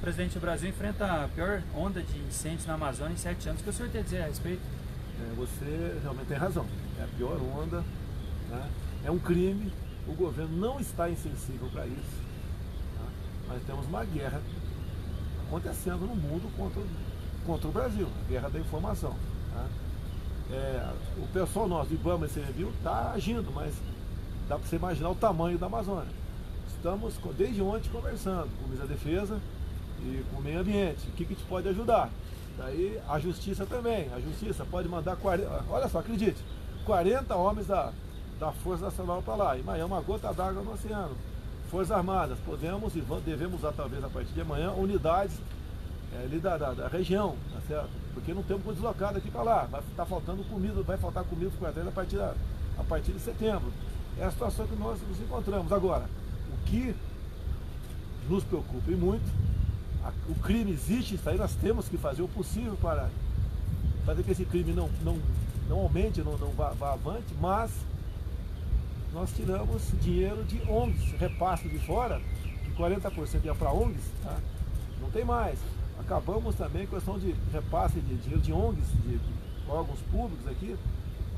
Presidente, o Brasil enfrenta a pior onda de incêndios na Amazônia em sete anos. O que o senhor tem a dizer a respeito? É, você realmente tem razão. É a pior onda, né? é um crime, o governo não está insensível para isso. Tá? Nós temos uma guerra acontecendo no mundo contra, contra o Brasil, a guerra da informação. Tá? É, o pessoal nosso do IBAMA e CNBio está agindo, mas dá para você imaginar o tamanho da Amazônia. Estamos desde ontem conversando com o Ministro da Defesa e com o meio ambiente. O que, que te pode ajudar? Daí a justiça também. A justiça pode mandar 40. Olha só, acredite, 40 homens da, da Força Nacional para lá. E é uma gota d'água no oceano. Forças Armadas, podemos e devemos usar talvez a partir de amanhã unidades é, ali da, da, da, região, tá certo? Porque não temos como deslocar daqui para lá. Vai estar tá faltando comida, vai faltar comida para quartéis a partir, da, a partir de setembro. É a situação que nós nos encontramos. Agora, o que nos preocupa e muito, o crime existe, isso aí nós temos que fazer o possível para fazer que esse crime não, não, não aumente, não, não vá, vá avante, mas nós tiramos dinheiro de ONGs, repasse de fora, que 40% ia para ONGs, tá? não tem mais. Acabamos também com a questão de repasse de dinheiro de ONGs, de, órgãos públicos aqui,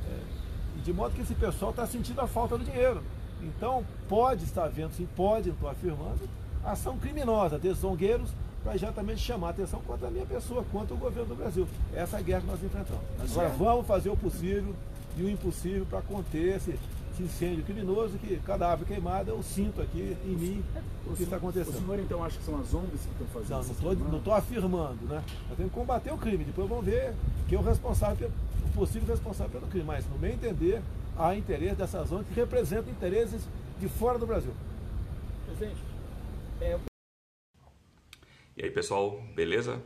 é, de modo que esse pessoal está sentindo a falta do dinheiro. Então, pode estar vendo, sim, pode, estou afirmando, ação criminosa desses zongueiros para exatamente chamar a atenção contra a minha pessoa, contra o governo do Brasil. Essa é a guerra que nós enfrentamos. Agora, vamos fazer o possível e o impossível para conter esse, esse incêndio criminoso que cadáver queimado eu sinto aqui em mim o que está acontecendo. O senhor então acha que são as ONGs que estão fazendo Não, não estou afirmando, né? Eu tenho que combater o crime, depois vamos ver quem é o responsável, o possível responsável pelo crime. Mas, no meu entender, há interesse dessas ONGs que representam interesses de fora do Brasil. Presidente, é... E aí pessoal, beleza?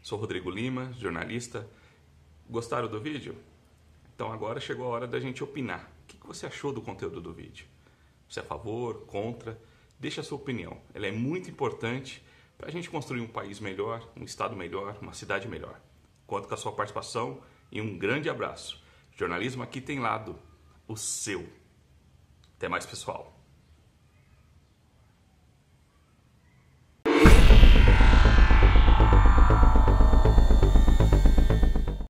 Sou Rodrigo Lima, jornalista. Gostaram do vídeo? Então agora chegou a hora da gente opinar. O que você achou do conteúdo do vídeo? Você é a favor, contra? Deixe a sua opinião. Ela é muito importante para a gente construir um país melhor, um estado melhor, uma cidade melhor. Conto com a sua participação e um grande abraço. Jornalismo aqui tem lado, o seu. Até mais, pessoal.